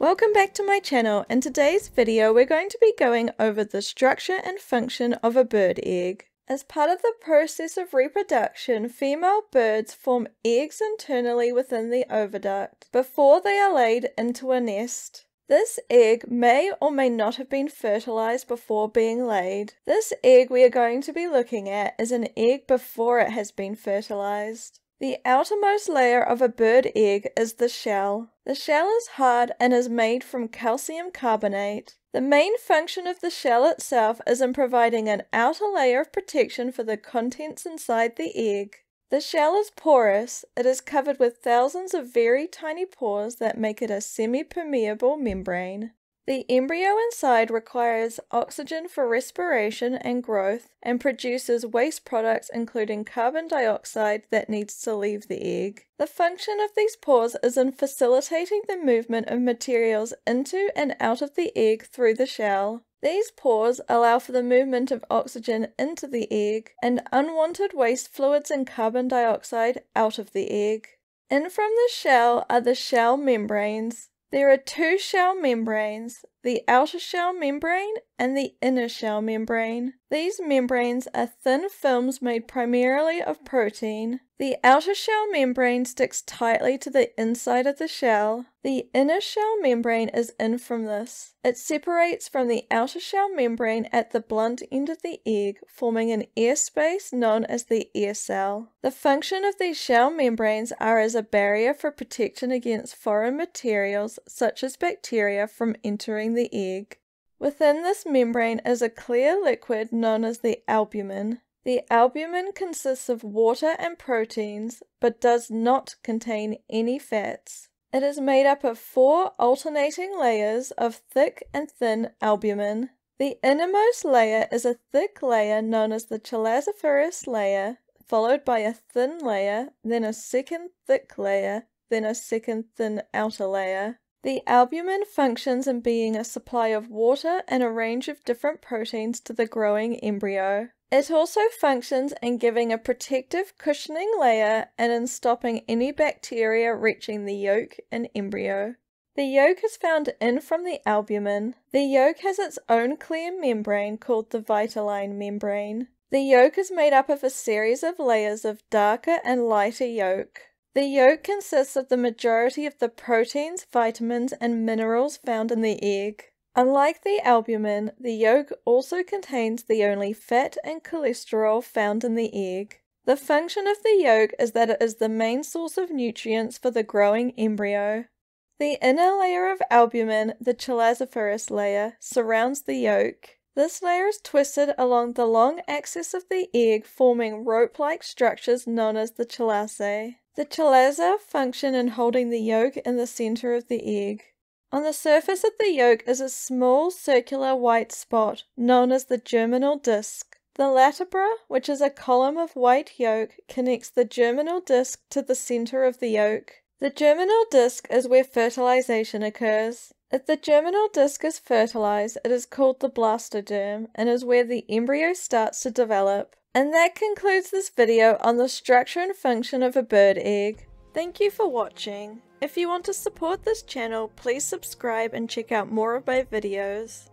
Welcome back to my channel. In today's video we're going to be going over the structure and function of a bird egg. As part of the process of reproduction, female birds form eggs internally within the oviduct before they are laid into a nest. This egg may or may not have been fertilized before being laid. This egg we are going to be looking at is an egg before it has been fertilized. The outermost layer of a bird egg is the shell. The shell is hard and is made from calcium carbonate. The main function of the shell itself is in providing an outer layer of protection for the contents inside the egg. The shell is porous. It is covered with thousands of very tiny pores that make it a semi-permeable membrane. The embryo inside requires oxygen for respiration and growth and produces waste products including carbon dioxide that needs to leave the egg. The function of these pores is in facilitating the movement of materials into and out of the egg through the shell. These pores allow for the movement of oxygen into the egg and unwanted waste fluids and carbon dioxide out of the egg. In from the shell are the shell membranes. There are two shell membranes, the outer shell membrane and the inner shell membrane. These membranes are thin films made primarily of protein. The outer shell membrane sticks tightly to the inside of the shell. The inner shell membrane is in from this. It separates from the outer shell membrane at the blunt end of the egg, forming an air space known as the air cell. The function of these shell membranes are as a barrier for protection against foreign materials such as bacteria from entering the egg. Within this membrane is a clear liquid known as the albumin. The albumin consists of water and proteins, but does not contain any fats. It is made up of four alternating layers of thick and thin albumin. The innermost layer is a thick layer known as the chalaziferous layer, followed by a thin layer, then a second thick layer, then a second thin outer layer. The albumin functions in being a supply of water and a range of different proteins to the growing embryo. It also functions in giving a protective cushioning layer and in stopping any bacteria reaching the yolk and embryo. The yolk is found in from the albumin. The yolk has its own clear membrane called the vitelline membrane. The yolk is made up of a series of layers of darker and lighter yolk. The yolk consists of the majority of the proteins, vitamins, and minerals found in the egg. Unlike the albumin, the yolk also contains the only fat and cholesterol found in the egg. The function of the yolk is that it is the main source of nutrients for the growing embryo. The inner layer of albumin, the chalaziferous layer, surrounds the yolk. This layer is twisted along the long axis of the egg, forming rope-like structures known as the chalazae. The chalaza function in holding the yolk in the center of the egg. On the surface of the yolk is a small circular white spot known as the germinal disc. The latebra, which is a column of white yolk, connects the germinal disc to the center of the yolk. The germinal disc is where fertilization occurs. If the germinal disc is fertilized, it is called the blastoderm and is where the embryo starts to develop. And that concludes this video on the structure and function of a bird egg. Thank you for watching. If you want to support this channel, please subscribe and check out more of my videos.